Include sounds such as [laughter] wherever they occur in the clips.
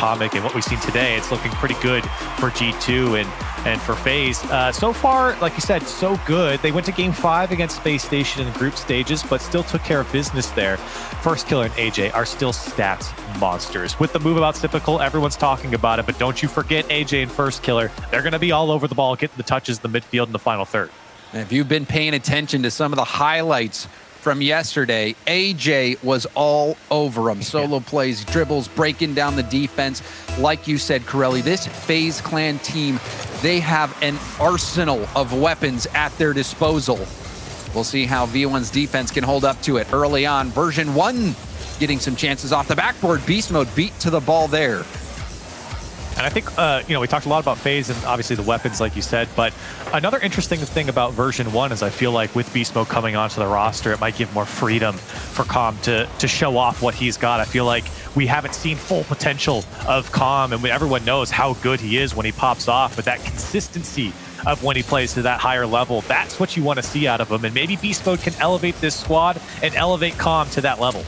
Atomic and what we've seen today, it's looking pretty good for G2 and and for FaZe. Uh, so far, like you said, so good. They went to game five against Space Station in group stages, but still took care of business there. First Killer and AJ are still stats monsters. With the move about Sypical, everyone's talking about it, but don't you forget AJ and First Killer. They're going to be all over the ball, getting the touches in the midfield and the final third. If you've been paying attention to some of the highlights from yesterday, AJ was all over him. Solo plays, dribbles, breaking down the defense. Like you said, Corelli, this FaZe Clan team, they have an arsenal of weapons at their disposal. We'll see how V1's defense can hold up to it early on. Version 1 getting some chances off the backboard. Beast mode beat to the ball there. And I think, uh, you know, we talked a lot about FaZe and obviously the weapons, like you said. But another interesting thing about version one is I feel like with Beast Mode coming onto the roster, it might give more freedom for Comm to, to show off what he's got. I feel like we haven't seen full potential of Comm, and everyone knows how good he is when he pops off. But that consistency of when he plays to that higher level, that's what you want to see out of him. And maybe Beast Mode can elevate this squad and elevate Comm to that level.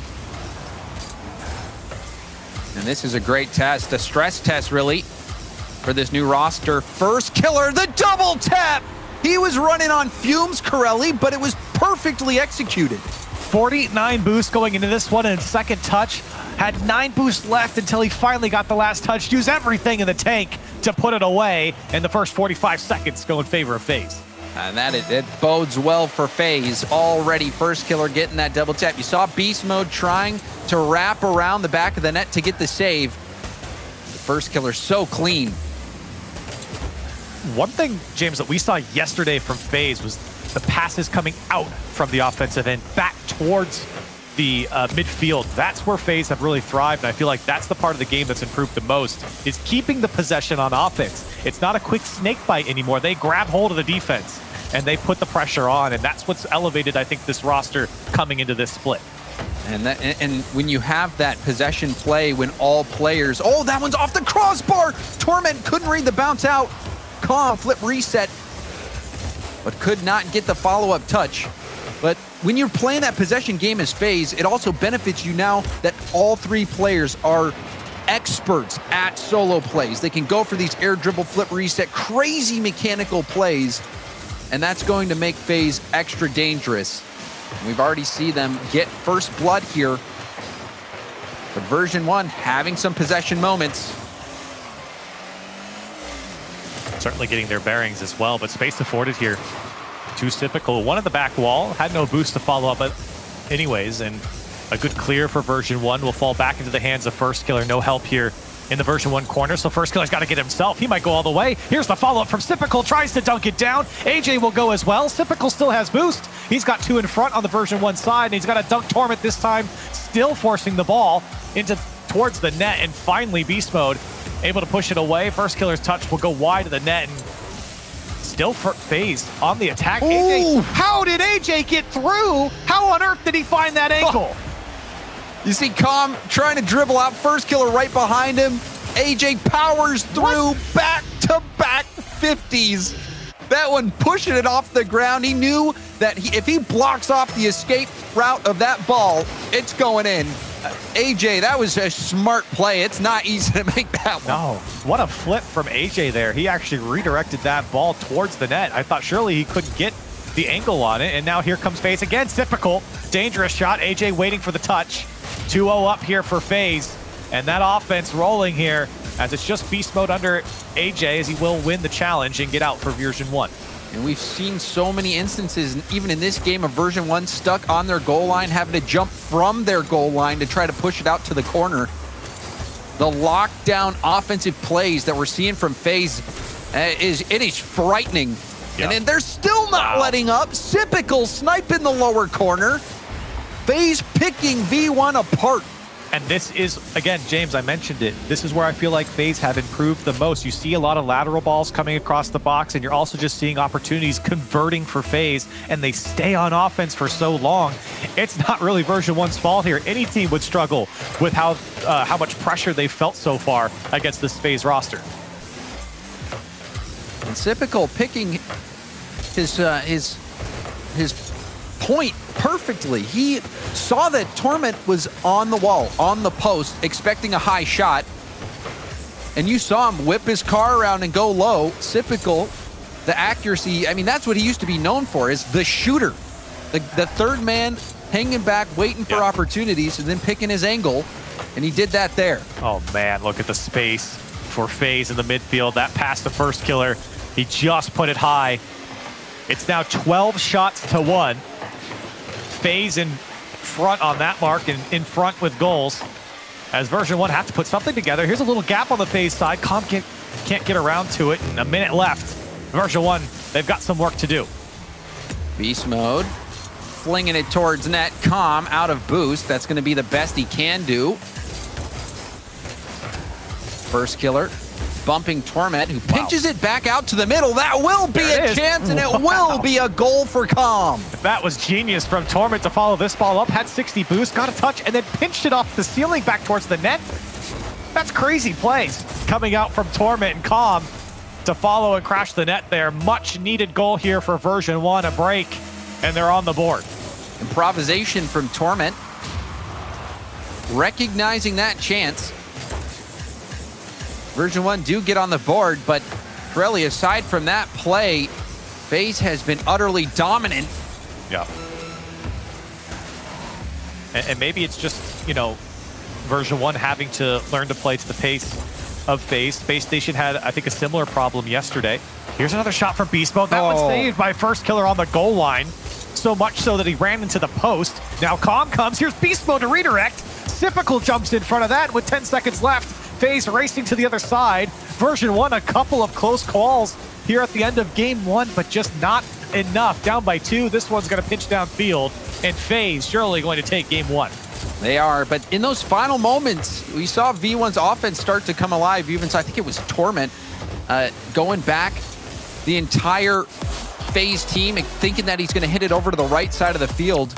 And this is a great test, a stress test, really, for this new roster. First killer, the double tap! He was running on fumes, Corelli, but it was perfectly executed. 49 boosts going into this one, and second touch had nine boosts left until he finally got the last touch. Use everything in the tank to put it away, and the first 45 seconds go in favor of FaZe. And that it, it bodes well for FaZe. Already first killer getting that double tap. You saw Beast Mode trying to wrap around the back of the net to get the save. The first killer so clean. One thing, James, that we saw yesterday from FaZe was the passes coming out from the offensive end back towards the uh, midfield. That's where FaZe have really thrived, and I feel like that's the part of the game that's improved the most, is keeping the possession on offense. It's not a quick snake bite anymore. They grab hold of the defense, and they put the pressure on, and that's what's elevated, I think, this roster coming into this split. And that, and when you have that possession play, when all players, oh, that one's off the crossbar. Torment couldn't read the bounce out. Comm, flip reset, but could not get the follow-up touch. But when you're playing that possession game as FaZe, it also benefits you now that all three players are experts at solo plays. They can go for these air dribble, flip reset, crazy mechanical plays, and that's going to make FaZe extra dangerous. We've already seen them get first blood here. But version one having some possession moments. Certainly getting their bearings as well, but space afforded here. Too Sypical. One at the back wall, had no boost to follow up, but anyways, and a good clear for version one will fall back into the hands of First Killer. No help here in the version one corner, so First Killer's got to get himself. He might go all the way. Here's the follow-up from Sypical, tries to dunk it down. AJ will go as well. Sypical still has boost. He's got two in front on the version one side, and he's got a dunk Torment this time, still forcing the ball into towards the net, and finally Beast Mode able to push it away. First Killer's touch will go wide of the net, and still phased on the attack. AJ, how did AJ get through? How on earth did he find that ankle? Oh. You see Comm trying to dribble out first killer right behind him. AJ powers through back-to-back 50s. That one pushing it off the ground. He knew that he, if he blocks off the escape route of that ball, it's going in. Uh, AJ, that was a smart play. It's not easy to make that one. No, what a flip from AJ there. He actually redirected that ball towards the net. I thought surely he couldn't get the angle on it, and now here comes FaZe again. Sypical, dangerous shot. AJ waiting for the touch. 2-0 up here for FaZe, and that offense rolling here as it's just beast mode under AJ as he will win the challenge and get out for version 1. And we've seen so many instances, even in this game, of version one stuck on their goal line, having to jump from their goal line to try to push it out to the corner. The lockdown offensive plays that we're seeing from FaZe uh, is it is frightening. And then they're still not wow. letting up. Sypical snipe in the lower corner. FaZe picking V1 apart. And this is, again, James, I mentioned it. This is where I feel like FaZe have improved the most. You see a lot of lateral balls coming across the box, and you're also just seeing opportunities converting for FaZe, and they stay on offense for so long. It's not really version one's fault here. Any team would struggle with how uh, how much pressure they've felt so far against this FaZe roster. And Sypical picking his uh, his his point perfectly. He saw that Torment was on the wall, on the post, expecting a high shot. and you saw him whip his car around and go low. Sypical, the accuracy, I mean, that's what he used to be known for, is the shooter. The, the third man hanging back, waiting for opportunities, and then picking his angle, and he did that there. Oh, man, look at the space for FaZe in the midfield. That past the first killer, he just put it high. It's now 12 shots to one. FaZe in front on that mark and in front with goals. As version one has to put something together. Here's a little gap on the FaZe side. Comm can't, can't get around to it. And a minute left. Version one, they've got some work to do. Beast mode. Flinging it towards net. Comm out of boost. That's going to be the best he can do. First killer bumping Torment, who pinches wow. it back out to the middle. That will be there a chance, and wow. it will be a goal for Comm. That was genius from Torment to follow this ball up. Had 60 boost, got a touch, and then pinched it off the ceiling back towards the net. That's crazy plays coming out from Torment and Comm to follow and crash the net there. Much needed goal here for version one, a break, and they're on the board. Improvisation from Torment. Recognizing that chance, Version 1 do get on the board, but really, aside from that play, FaZe has been utterly dominant. Yeah. And, and, maybe it's just, you know, version 1 having to learn to play to the pace of FaZe. Space Station had, I think, a similar problem yesterday. Here's another shot from Beast Mode. That oh. one's saved by first killer on the goal line. So much so that he ran into the post. Now Comm comes. Here's Beast Mode to redirect. Sypical jumps in front of that with 10 seconds left. FaZe racing to the other side. Version 1, a couple of close calls here at the end of game one, but just not enough. Down by two, this one's going to pinch downfield, and FaZe surely going to take game one. They are, but in those final moments, we saw V1's offense start to come alive. Even so, I think it was Torment uh, going back the entire FaZe team thinking that he's going to hit it over to the right side of the field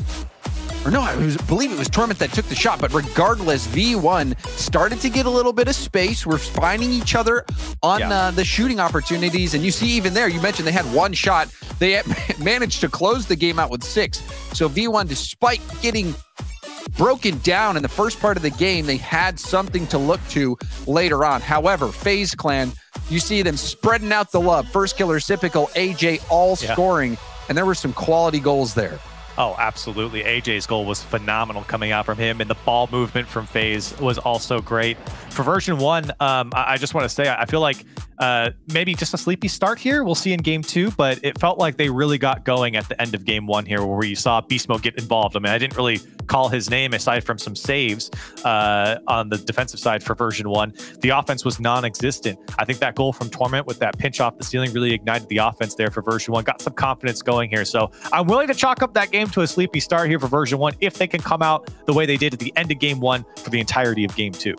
or no, I was, believe it was Torment that took the shot. But regardless, V1 started to get a little bit of space. We're finding each other on yeah. uh, the shooting opportunities. And you see even there, you mentioned they had one shot. They [laughs] managed to close the game out with six. So V1, despite getting broken down in the first part of the game, they had something to look to later on. However, FaZe Clan, you see them spreading out the love. First killer, Sypical, AJ, all yeah. scoring. And there were some quality goals there. Oh, absolutely. AJ's goal was phenomenal coming out from him, and the ball movement from FaZe was also great. For version one, um, I, I, just want to say I feel like uh, maybe just a sleepy start here. We'll see in game two, but it felt like they really got going at the end of game one here, where you saw Beast Mode get involved. I mean, I didn't really call his name aside from some saves uh, on the defensive side for version one. The offense was non-existent. I think that goal from Torment with that pinch off the ceiling really ignited the offense there for version one. Got some confidence going here. So I'm willing to chalk up that game to a sleepy start here for version one if they can come out the way they did at the end of game one for the entirety of game two.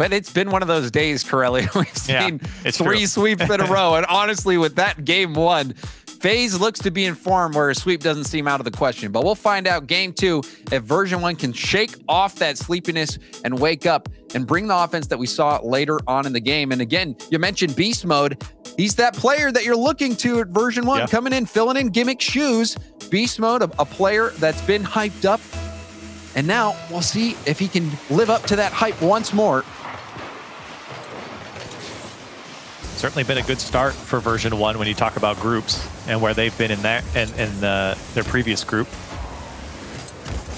But it's been one of those days, Corelli. [laughs] We've seen yeah, three true. sweeps in a [laughs] row. And honestly, with that game one, FaZe looks to be in form where a sweep doesn't seem out of the question. But we'll find out game two if version one can shake off that sleepiness and wake up and bring the offense that we saw later on in the game. And again, you mentioned beast mode. He's that player that you're looking to at version one, yeah. coming in, filling in gimmick shoes. Beast mode, a, a player that's been hyped up. And now we'll see if he can live up to that hype once more certainly been a good start for version one when you talk about groups and where they've been in that and in, in uh, their previous group.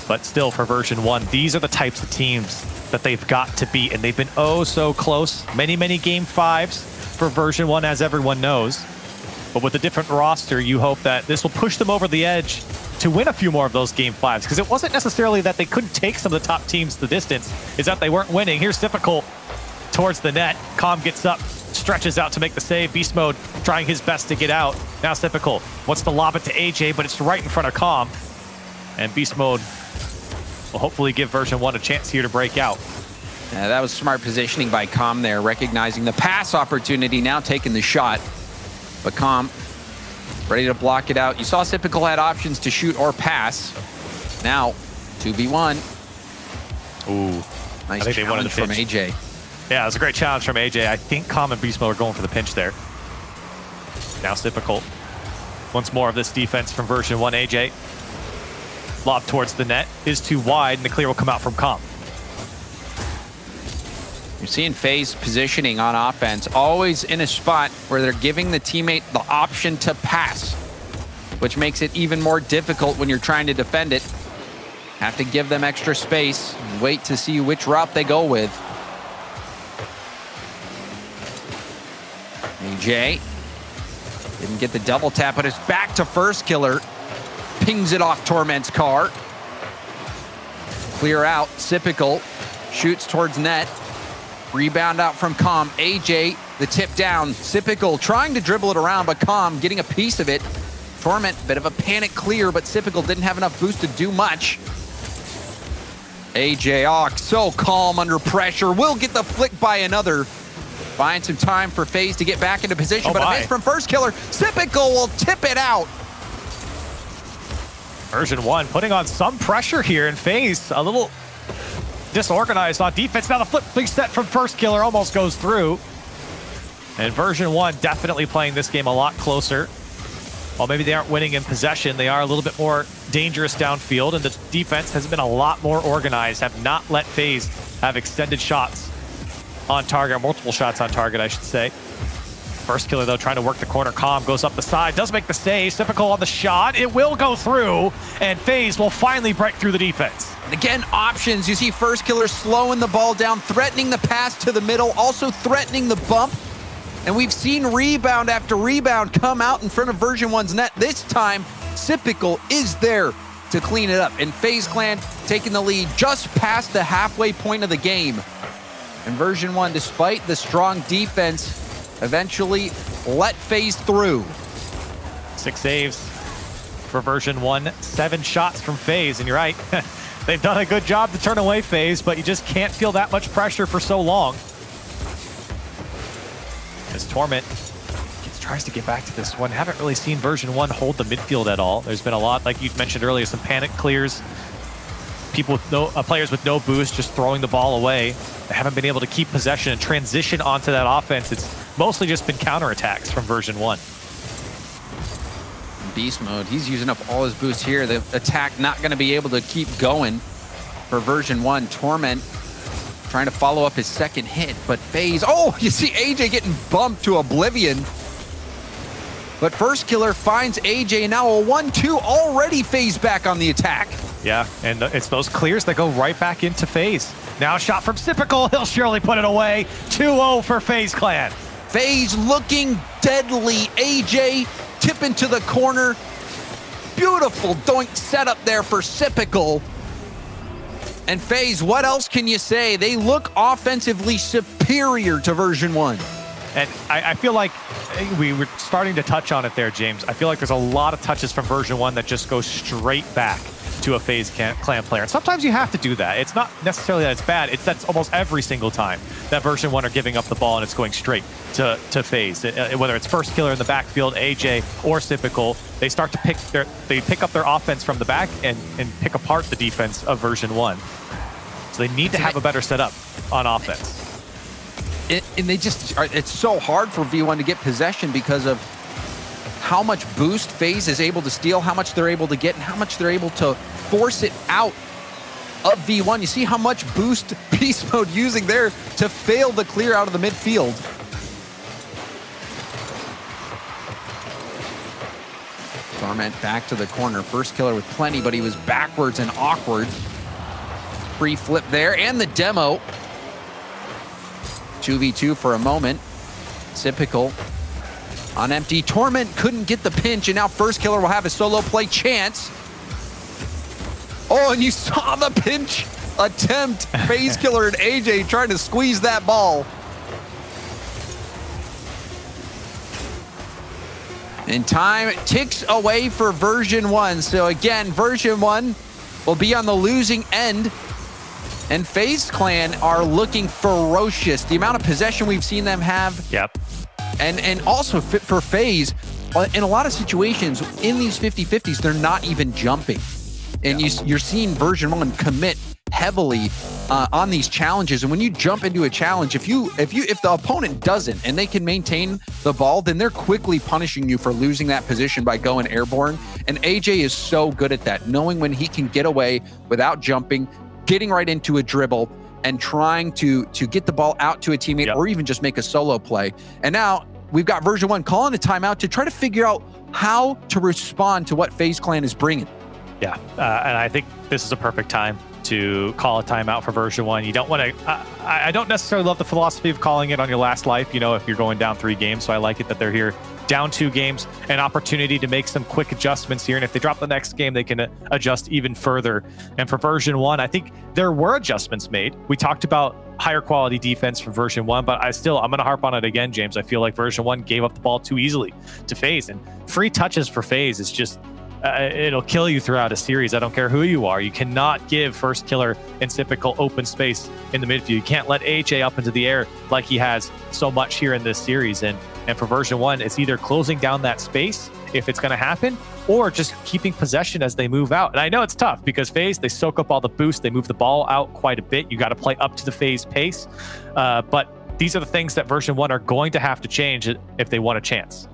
But still, for version one, these are the types of teams that they've got to beat, and they've been oh so close. Many, many game fives for version one, as everyone knows. But with a different roster, you hope that this will push them over the edge to win a few more of those game fives. Because it wasn't necessarily that they couldn't take some of the top teams the distance, is that they weren't winning. Here's difficult towards the net. Comm gets up, stretches out to make the save. Beast Mode trying his best to get out. Now Sypical wants to lob it to AJ, but it's right in front of Comm. And Beast Mode will hopefully give version 1 a chance here to break out. Yeah, that was smart positioning by Comm there, recognizing the pass opportunity, now taking the shot. But Comm ready to block it out. You saw Sypical had options to shoot or pass. Now, 2v1. Ooh. Nice challenge from AJ. Yeah, it was a great challenge from AJ. I think and Beast Mode are going for the pinch there. Now it's difficult. Once more of this defense from version 1 AJ. Lob towards the net is too wide, and the clear will come out from Comm. You're seeing FaZe positioning on offense, always in a spot where they're giving the teammate the option to pass, which makes it even more difficult when you're trying to defend it. Have to give them extra space, wait to see which route they go with. AJ didn't get the double tap, but it's back to first killer. Pings it off Torment's car. Clear out. Sypical shoots towards net. Rebound out from Comm. AJ, the tip down. Sypical trying to dribble it around, but Comm getting a piece of it. Torment, bit of a panic clear, but Sypical didn't have enough boost to do much. AJ Ock, so calm under pressure. Will get the flick by another. Find some time for FaZe to get back into position, oh but my. a miss from First Killer. Sypical will tip it out. Version 1 putting on some pressure here in FaZe. A little disorganized on defense. Now the flip reset from First Killer almost goes through. And version 1 definitely playing this game a lot closer. While maybe they aren't winning in possession, they are a little bit more dangerous downfield, and the defense has been a lot more organized, have not let FaZe have extended shots on target, multiple shots on target, I should say. First killer, though, trying to work the corner. Comm goes up the side, does make the save. Sypical on the shot. It will go through, and FaZe will finally break through the defense. And again, options. You see First Killer slowing the ball down, threatening the pass to the middle, also threatening the bump. And we've seen rebound after rebound come out in front of version 1's net. This time, Sypical is there to clean it up. And FaZe Clan taking the lead just past the halfway point of the game. And version 1, despite the strong defense, eventually let FaZe through. Six saves for version 1, seven shots from FaZe, and you're right. [laughs] They've done a good job to turn away FaZe, but you just can't feel that much pressure for so long. As Torment gets, tries to get back to this one. Haven't really seen version 1 hold the midfield at all. There's been a lot, like you mentioned earlier, some panic clears. People with no uh, players with no boost just throwing the ball away. They haven't been able to keep possession and transition onto that offense. It's mostly just been counterattacks from version 1 beast mode. He's using up all his boost here. The attack not going to be able to keep going for version 1. Torment trying to follow up his second hit, but FaZe. Oh, you see AJ getting bumped to oblivion. But First Killer finds AJ, now a 1-2, already FaZe back on the attack. Yeah, and uh, it's those clears that go right back into FaZe. Now a shot from Sypical, he'll surely put it away. 2-0 for FaZe Clan. FaZe looking deadly. AJ tip into the corner. Beautiful doink setup there for Sypical. And FaZe, what else can you say? They look offensively superior to version 1. And I, I, feel like we were starting to touch on it there, James. I feel like there's a lot of touches from version 1 that just go straight back to a FaZe clan player. And sometimes you have to do that. It's not necessarily that it's bad. It's that's almost every single time that version 1 are giving up the ball and it's going straight to, to FaZe. Uh, whether it's first killer in the backfield, AJ, or Sypical, they start to pick their they pick up their offense from the back and, and pick apart the defense of version 1. So they need to have a better setup on offense. And they just are, it's so hard for V1 to get possession because of how much boost FaZe is able to steal, how much they're able to get, and how much they're able to force it out of V1. You see how much boost [laughs] Beast Mode using there to fail the clear out of the midfield. Torment back to the corner. First killer with plenty, but he was backwards and awkward. Free flip there, and the demo. 2v2 for a moment. Sypical. on empty. Torment couldn't get the pinch, and now First Killer will have a solo play chance. Oh, and you saw the pinch attempt. [laughs] Phase Killer and AJ trying to squeeze that ball. And time ticks away for version one. So again, version one will be on the losing end. And FaZe Clan are looking ferocious. The amount of possession we've seen them have. Yep. And and also for FaZe, uh, in a lot of situations, in these 50-50s, they're not even jumping. And yeah. you, you're seeing version one commit heavily uh, on these challenges. And when you jump into a challenge, if you if you if the opponent doesn't and they can maintain the ball, then they're quickly punishing you for losing that position by going airborne. And AJ is so good at that, knowing when he can get away without jumping, getting right into a dribble, and trying to to get the ball out to a teammate Yep. or even just make a solo play. And now we've got version one calling a timeout to try to figure out how to respond to what FaZe Clan is bringing. Yeah, uh, and I think this is a perfect time to call a timeout for version one. You don't want to. I I don't necessarily love the philosophy of calling it on your last life. You know, if you're going down three games, so I like it that they're here down two games, an opportunity to make some quick adjustments here. And if they drop the next game, they can uh, adjust even further. And for version one, I think there were adjustments made. We talked about higher quality defense for version one, but I still I'm going to harp on it again, James. I feel like version one gave up the ball too easily to FaZe, and free touches for FaZe is just uh, it'll kill you throughout a series. I don't care who you are. You cannot give first killer in Sypical open space in the midfield. You can't let AJ up into the air like he has so much here in this series. And and for version one, it's either closing down that space if it's going to happen, or just keeping possession as they move out. And I know it's tough because FaZe they soak up all the boost, they move the ball out quite a bit. You got to play up to the FaZe pace, uh, but these are the things that version one are going to have to change if they want a chance.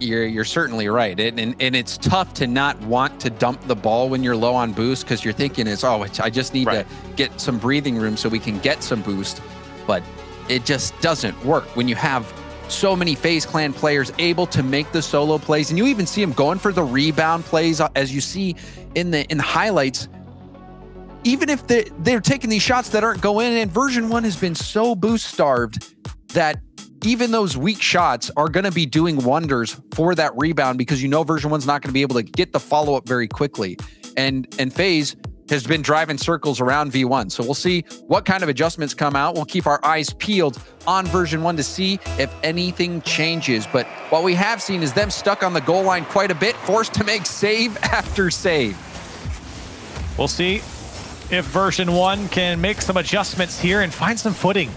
You're you're certainly right, and and, and it's tough to not want to dump the ball when you're low on boost because you're thinking is oh I just need Right. to get some breathing room so we can get some boost, but it just doesn't work when you have so many FaZe Clan players able to make the solo plays, and you even see them going for the rebound plays uh, as you see in the in the highlights. Even if they they're taking these shots that aren't going in, and version one has been so boost starved that even those weak shots are going to be doing wonders for that rebound because you know version one's not going to be able to get the follow up very quickly. And and FaZe has been driving circles around V1. So we'll see what kind of adjustments come out. We'll keep our eyes peeled on version one to see if anything changes. But what we have seen is them stuck on the goal line quite a bit, forced to make save [laughs] after save. We'll see if version one can make some adjustments here and find some footing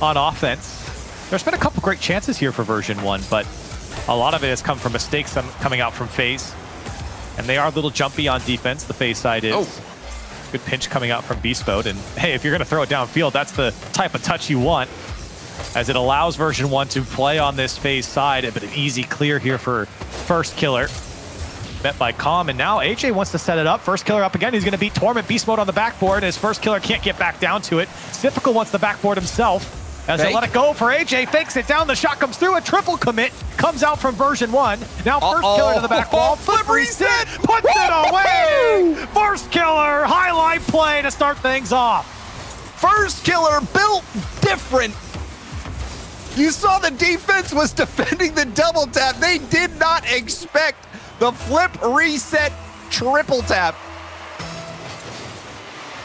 on offense. There's been a couple great chances here for version one, but a lot of it has come from mistakes coming out from FaZe. And they are a little jumpy on defense. The FaZe side is Oh. good pinch coming out from Beast Mode. And hey, if you're going to throw it downfield, that's the type of touch you want, as it allows version one to play on this FaZe side. But an easy clear here for first killer met by Comm, and now AJ wants to set it up. First killer up again. He's going to beat Torment Beast Mode on the backboard. and His first killer can't get back down to it. Sypical wants the backboard himself. As they let it go for AJ, fakes it down. The shot comes through. A triple commit comes out from version one. Now first Uh-oh. killer to the back wall. [laughs] Flip reset, puts it away. First killer, highlight play to start things off. First killer built different. You saw the defense was [laughs] defending the double tap. They did not expect the flip reset triple tap.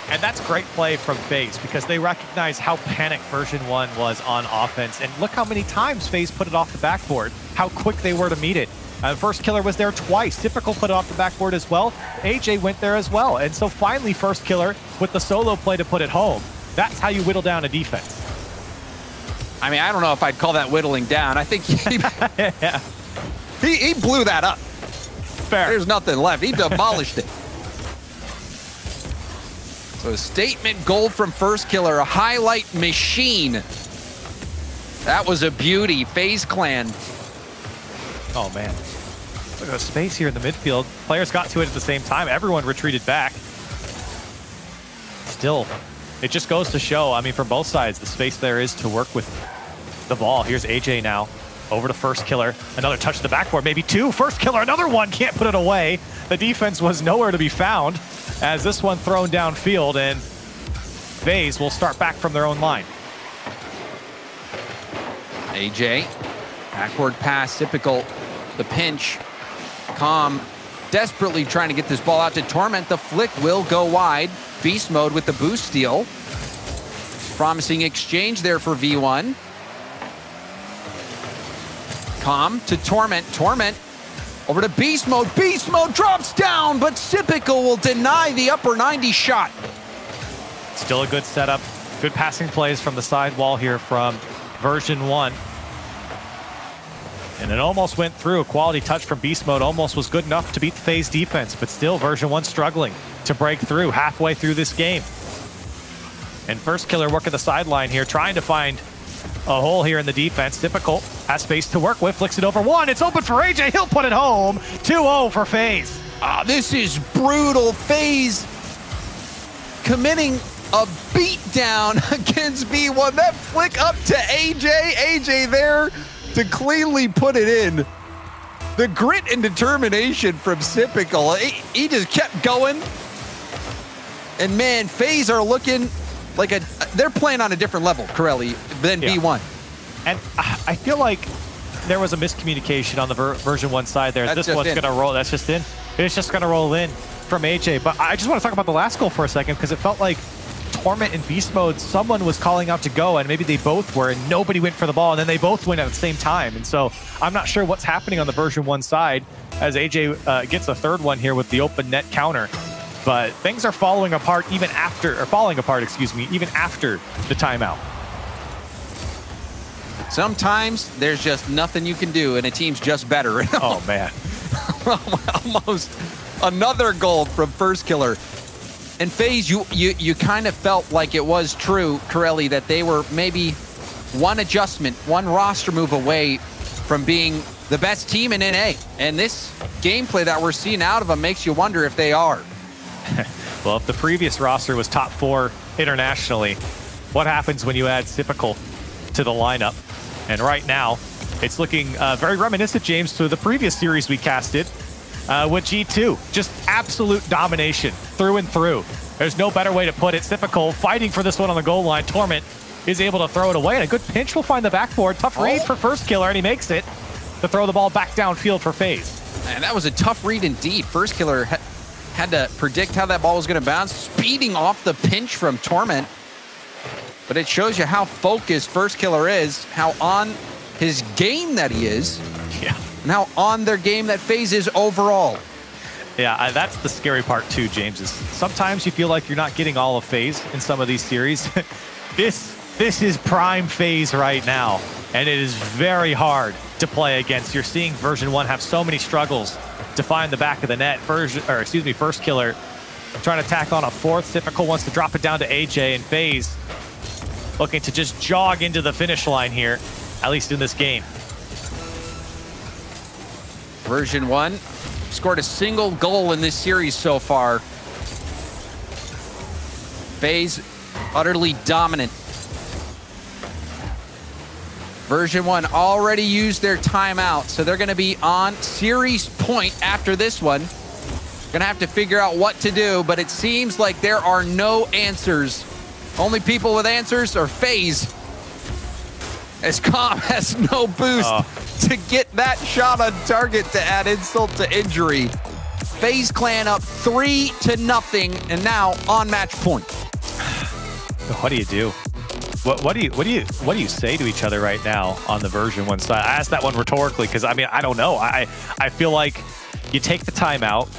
And that's great play from FaZe because they recognize how panicked version 1 was on offense. And look how many times FaZe put it off the backboard, how quick they were to meet it. Uh, first killer was there twice. Sypical put it off the backboard as well. AJ went there as well. And so finally, first killer with the solo play to put it home. That's how you whittle down a defense. I mean, I don't know if I'd call that whittling down. I think he, yeah, [laughs] he, he blew that up. fair. There's nothing left. He demolished it. So a statement goal from first killer, a highlight machine. That was a beauty. FaZe Clan. Oh, man. Look at the space here in the midfield. Players got to it at the same time. Everyone retreated back. Still, it just goes to show, I mean, from both sides, the space there is to work with the ball. Here's AJ now. Over to first killer. Another touch to the backboard, maybe two. First killer, another one. Can't put it away. The defense was nowhere to be found as this one thrown downfield, and FaZe will start back from their own line. AJ, backward pass, Sypical. The pinch, Comm, desperately trying to get this ball out to Torment. The flick will go wide. Beast mode with the boost steal. Promising exchange there for V1. Comm to Torment. Torment over to Beast mode. Beast mode drops down, but Sypical will deny the upper 90 shot. Still a good setup. Good passing plays from the side wall here from version one. And it almost went through. A quality touch from Beast Mode almost was good enough to beat the FaZe defense, but still version one struggling to break through halfway through this game. And first killer working the sideline here, trying to find a hole here in the defense. Sypical has space to work with, flicks it over one. It's open for AJ. He'll put it home. 2-0 for FaZe. Ah, this is brutal. FaZe committing a beatdown [laughs] against V1. That flick up to AJ. AJ there to cleanly put it in. The grit and determination from Sypical. He, he just kept going. And man, FaZe are looking like a they're playing on a different level, Corelli, than Yeah. V1. And I feel like there was a miscommunication on the ver version one side there. That's this one's going to roll. That's just in. It's just going to roll in from AJ. But I just want to talk about the last goal for a second because it felt like Torment and Beast Mode, someone was calling out to go, and maybe they both were, and nobody went for the ball, and then they both went at the same time. And so I'm not sure what's happening on the version one side as AJ uh, gets a third one here with the open net counter. But things are falling apart even after, or falling apart, excuse me, even after the timeout. Sometimes there's just nothing you can do, and a team's just better. [laughs] Oh, man. almost another goal from First Killer. And FaZe, you you you kind of felt like it was true, Corelli, that they were maybe one adjustment, one roster move away from being the best team in NA. And this gameplay that we're seeing out of them makes you wonder if they are. [laughs] Well, if the previous roster was top four internationally, what happens when you add Sypical to the lineup? And right now, it's looking uh, very reminiscent, James, to the previous series we casted uh, with G2. Just absolute domination through and through. There's no better way to put it. Sypical fighting for this one on the goal line. Torment is able to throw it away, and a good pinch will find the backboard. Tough read Oh. for first killer, and he makes it to throw the ball back downfield for FaZe. And that was a tough read indeed. First Killer ha- had to predict how that ball was going to bounce, speeding off the pinch from Torment. But it shows you how focused First Killer is, how on his game that he is, Yeah. and how on their game that FaZe is overall. Yeah, that's the scary part too, James. Is sometimes you feel like you're not getting all of FaZe in some of these series. [laughs] this this is prime FaZe right now, and it is very hard to play against. You're seeing version one have so many struggles to find the back of the net. Version, or excuse me, first killer trying to tack on a fourth. Sypical wants to drop it down to AJ and FaZe looking to just jog into the finish line here, at least in this game. Version 1 scored a single goal in this series so far. FaZe utterly dominant. Version 1 already used their timeout, so they're going to be on series point after this one. Going to have to figure out what to do, but it seems like there are no answers. Only people with answers are FaZe. As Comm has [laughs] no boost Oh. to get that shot on target to add insult to injury. FaZe Clan up three to nothing, and now on match point. [sighs] What do you do? What, what do you what do you what do you say to each other right now on the version one side? I asked that one rhetorically because I mean I don't know. I I feel like you take the timeout,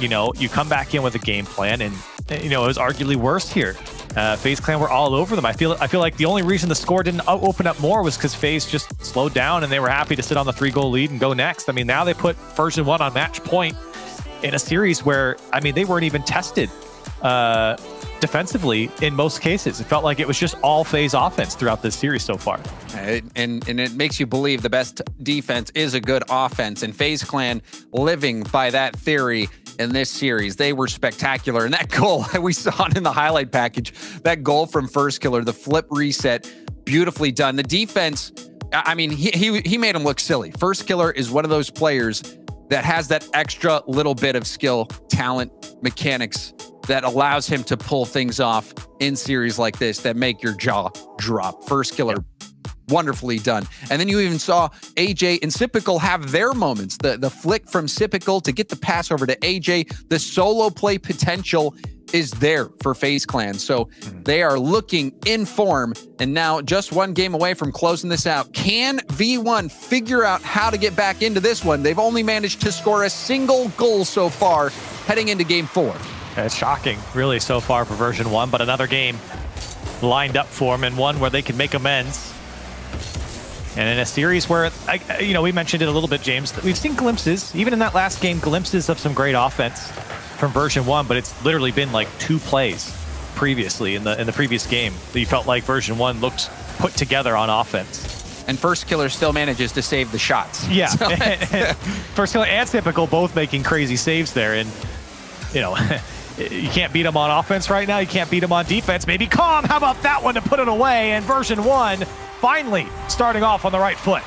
you know, you come back in with a game plan, and you know it was arguably worse here. Uh, FaZe Clan were all over them. I feel I feel like the only reason the score didn't open up more was because FaZe just slowed down and they were happy to sit on the three goal lead and go next. I mean now they put version one on match point in a series where I mean they weren't even tested uh, defensively in most cases. It felt like it was just all FaZe offense throughout this series so far. It- and and it makes you believe the best defense is a good offense. And FaZe Clan living by that theory in this series. They were spectacular. And that [laughs] goal we saw it in the highlight package, that goal from First Killer, the flip reset, beautifully done. The defense, I mean, he he, he made him look silly. First Killer is one of those players that has that extra little bit of skill, talent, mechanics that allows him to pull things off in series like this that make your jaw drop. First Killer wonderfully done. And then you even saw AJ and Sypical have their moments. The the flick from Sypical to get the pass over to AJ, the solo play potential is there for FaZe Clan. So hmm. they are looking in form and now just one game away from closing this out. Can V1 figure out how to get back into this one? They've only managed to score a single goal so far heading into game 4. It's shocking, really, so far for version one, but another game lined up for them and one where they can make amends. And in a series where, I, you know, we mentioned it a little bit, James, we've seen glimpses, even in that last game, glimpses of some great offense from version one, but it's literally been like two plays previously in the in the previous game that you felt like version one looked put together on offense. And First Killer still manages to save the shots. [laughs] Yeah. So [laughs] First Killer and Sypical both making crazy saves there. And, you know, [laughs] You can't beat him on offense right now. You can't beat him on defense. Maybe Comm. How about that one to put it away? And version one finally starting off on the right foot.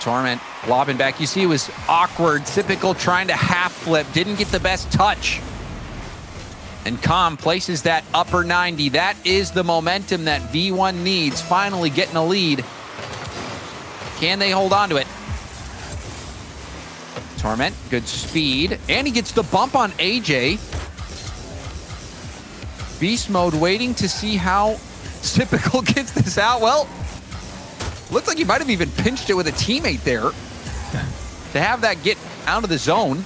Torment lobbing back. You see it was awkward. Sypical trying to half flip. Didn't get the best touch. And Comm places that upper 90. That is the momentum that V1 needs. Finally getting a lead. Can they hold on to it? Torment, good speed. And he gets the bump on AJ. Beast mode waiting to see how [laughs] Sypical gets this out. Well, looks like he might have even pinched it with a teammate there [laughs] to have that get out of the zone.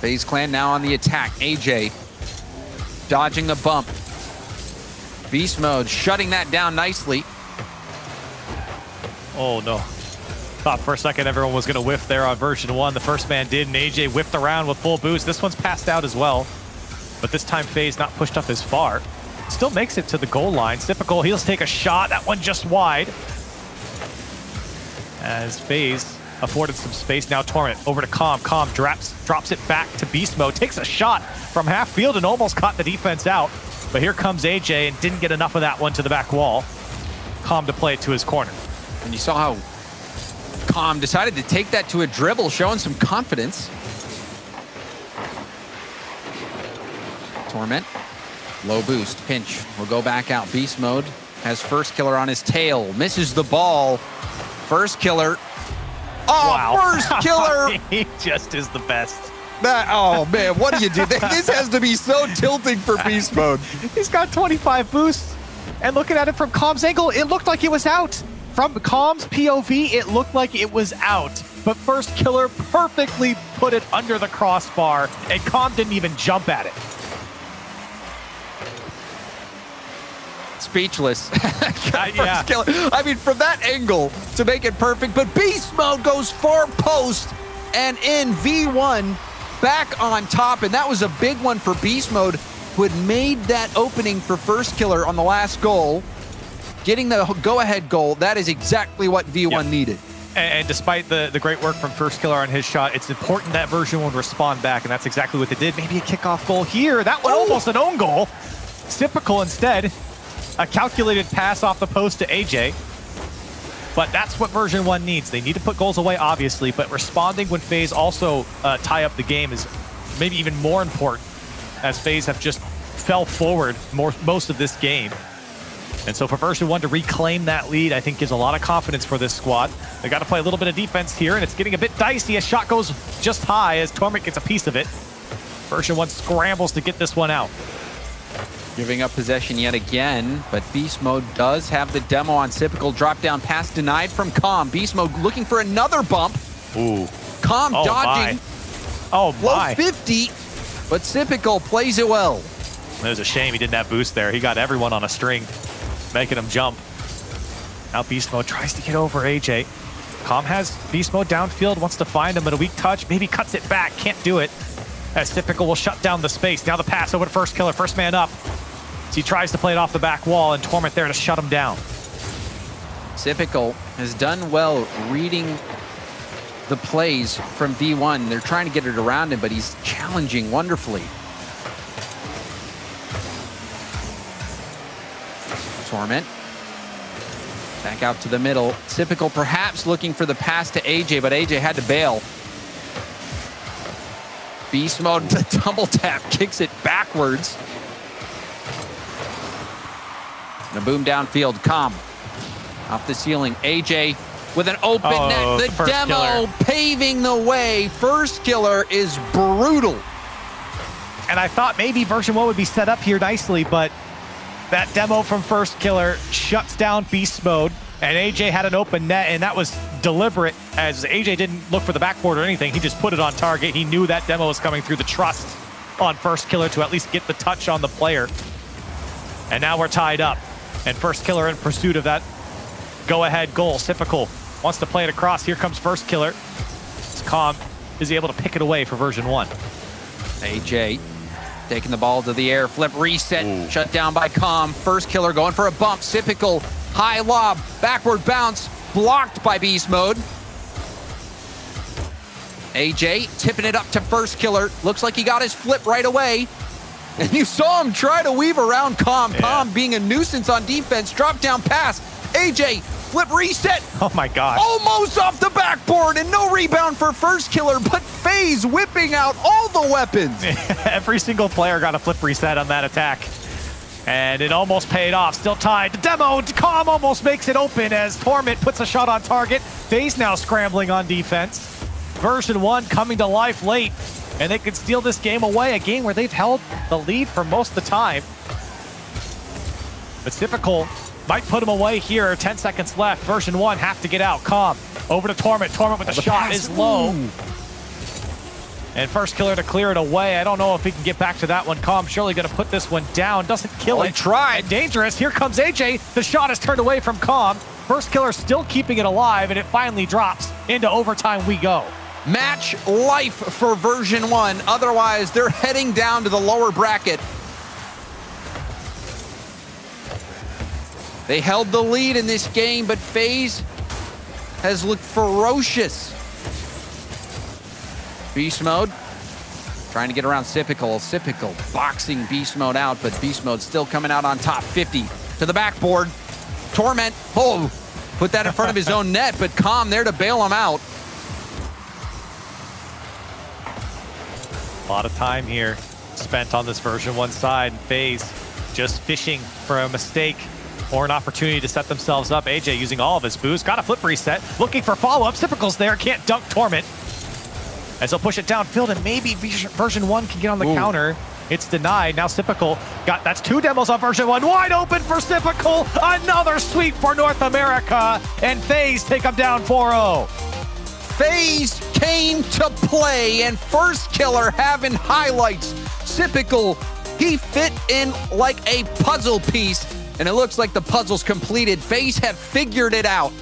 FaZe Clan now on the attack. AJ dodging the bump. Beast mode shutting that down nicely. Oh no. Thought for a second everyone was going to whiff there on version one. The first man did, and AJ whipped around with full boost. This one's passed out as well. But this time FaZe not pushed up as far. Still makes it to the goal line. Sypical, he'll take a shot. That one just wide. As FaZe afforded some space. Now Torment over to Comm. Comm drops, drops it back to Beast Mode. Takes a shot from half field and almost caught the defense out. But here comes AJ and didn't get enough of that one to the back wall. Comm to play it to his corner. And you saw how Comm decided to take that to a dribble, showing some confidence. Torment, low boost, pinch, will go back out. Beast mode has first killer on his tail, misses the ball. First killer. Oh, Wow. first [laughs] killer. [laughs] he just is the best. That, oh man, what do you do? this has to be so tilting for [laughs] beast mode. He's got 25 boosts. And looking at it from Comm's angle, it looked like he was out. From Comm's POV, it looked like it was out. But First Killer perfectly put it under the crossbar, and Comm didn't even jump at it. Speechless. [laughs] [laughs] Yeah. killer. I mean, from that angle to make it perfect, but beast mode goes far post and in V1 back on top, and that was a big one for beast mode, who had made that opening for first killer on the last goal. Getting the go-ahead goal, that is exactly what V1 Yep. needed. And, despite the, the great work from First Killer on his shot, it's important that version would respond back, and that's exactly what they did. Maybe a kickoff goal here. That one Oh. almost an own goal. Sypical instead. A calculated pass off the post to AJ. But that's what version one needs. They need to put goals away, obviously, but responding when FaZe also uh, tie up the game is maybe even more important, as FaZe have just fell forward more, most of this game. And so for version one to reclaim that lead, I think gives a lot of confidence for this squad. They got to play a little bit of defense here, and it's getting a bit dicey as shot goes just high as Torment gets a piece of it. Version one scrambles to get this one out. Giving up possession yet again, but Beast Mode does have the demo on Sypical. Drop down pass denied from Comm. Beast Mode looking for another bump. Ooh. Comm Oh, dodging. my. Oh, Low my. 50, but Sypical plays it well. It was a shame he didn't have boost there. He got everyone on a string, making him jump. Now Beast Mode tries to get over AJ. Comm has Beast Mode downfield, wants to find him, but a weak touch, maybe cuts it back, can't do it. As Sypical will shut down the space. Now the pass over to First Killer, first man up. As he tries to play it off the back wall, and Torment there to shut him down. Sypical has done well reading the plays from V1. They're trying to get it around him, but he's challenging wonderfully. Torment. Back out to the middle. Sypical perhaps looking for the pass to AJ, but AJ had to bail. Beast mode, [laughs] the double tap kicks it backwards. The boom downfield, Comm. Off the ceiling, AJ with an open Oh, net. The demo killer. paving the way. First killer is brutal. And I thought maybe version one would be set up here nicely, but that demo from First Killer shuts down Beast Mode, and AJ had an open net, and that was deliberate as AJ didn't look for the backboard or anything. He just put it on target. He knew that demo was coming through the trust on First Killer to at least get the touch on the player. And now we're tied up, and First Killer in pursuit of that go-ahead goal. Sypical wants to play it across. Here comes First Killer. It's Comm. Is he able to pick it away for version one? AJ taking the ball to the air, flip reset, shut down by Comm. First killer going for a bump, Sypical high lob, backward bounce, blocked by Beast Mode. AJ tipping it up to first killer. Looks like he got his flip right away. And you saw him try to weave around Comm. Yeah. Comm being a nuisance on defense. Drop down pass. AJ, flip reset. Oh my god. Almost off the backboard and no rebound for Firstkiller, but FaZe whipping out all the weapons. [laughs] Every single player got a flip reset on that attack. And it almost paid off. Still tied. The demo, Comm almost makes it open as Torment puts a shot on target. FaZe now scrambling on defense. Version 1 coming to life late. And they could steal this game away. A game where they've held the lead for most of the time. But Sypical might put him away here. 10 seconds left. Version 1 have to get out. Comm. Over to Torment. Torment with the, The shot pass. is low. Ooh. And Firstkiller to clear it away. I don't know if he can get back to that one. Comm surely going to put this one down. Doesn't kill Oh, it. he tried. And dangerous. Here comes AJ. The shot is turned away from Comm. First killer still keeping it alive, and it finally drops. Into overtime we go. Match life for version one. Otherwise, they're heading down to the lower bracket. They held the lead in this game, but FaZe has looked ferocious. BeastMode. Trying to get around Sypical. Sypical boxing BeastMode out, but BeastMode still coming out on top 50 to the backboard. Torment. Oh, put that in front of his [laughs] own net, but Comm there to bail him out. A lot of time here spent on this version one side. and FaZe just fishing for a mistake or an opportunity to set themselves up. AJ using all of his boost. Got a flip reset. Looking for follow-ups. Sypical's there. Can't dunk Torment. As he'll push it downfield and maybe version one can get on the Ooh. counter. It's denied. Now Sypical got that's two demos on version one. Wide open for Sypical. Another sweep for North America. And FaZe take them down 4-0. FaZe came to play, and Firstkiller having highlights. Sypical, he fit in like a puzzle piece, and it looks like the puzzle's completed. FaZe have figured it out.